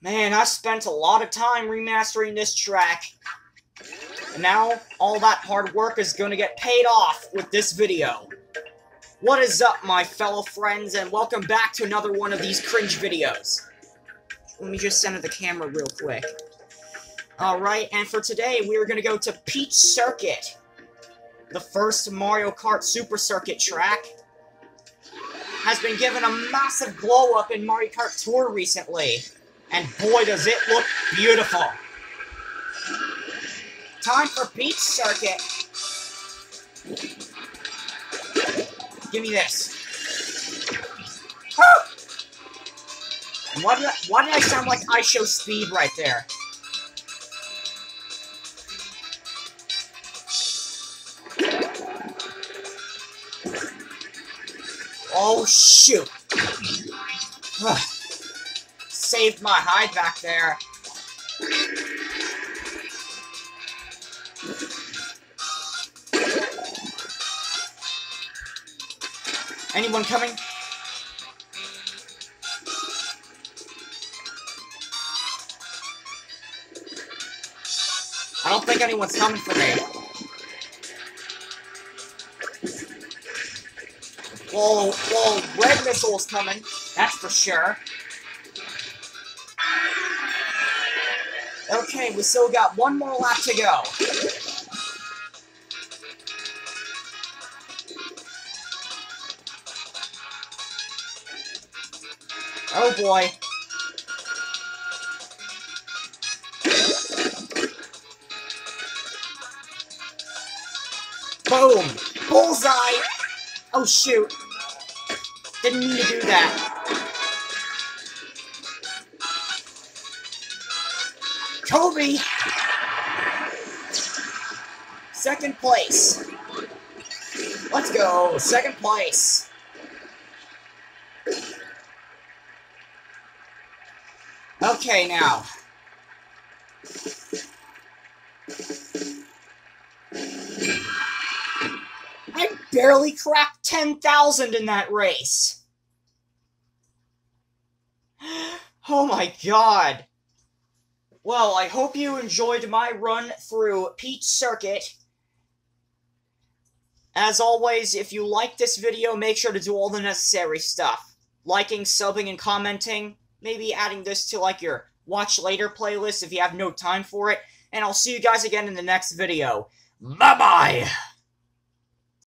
Man, I spent a lot of time remastering this track. And now, all that hard work is going to get paid off with this video. What is up, my fellow friends, and welcome back to another one of these cringe videos. Let me just center the camera real quick. Alright, and for today, we are going to go to Peach Circuit. The first Mario Kart Super Circuit track has been given a massive glow-up in Mario Kart Tour recently. And boy, does it look beautiful. Time for Peach Circuit. Give me this. Why did, I, why did I sound like IShowSpeed right there? Oh, shoot. Saved my hide back there. Anyone coming? I don't think anyone's coming for me. Whoa, whoa, red missile's coming. That's for sure. Okay, we still got one more lap to go. Oh boy. Boom! Bullseye! Oh shoot. Didn't mean to do that. Kobe! Second place. Let's go. Second place. Okay, now. I barely cracked 10,000 in that race. Oh my god. Well, I hope you enjoyed my run through Peach Circuit. As always, if you like this video, make sure to do all the necessary stuff. Liking, subbing, and commenting. Maybe adding this to, like, your watch later playlist if you have no time for it. And I'll see you guys again in the next video. Bye-bye!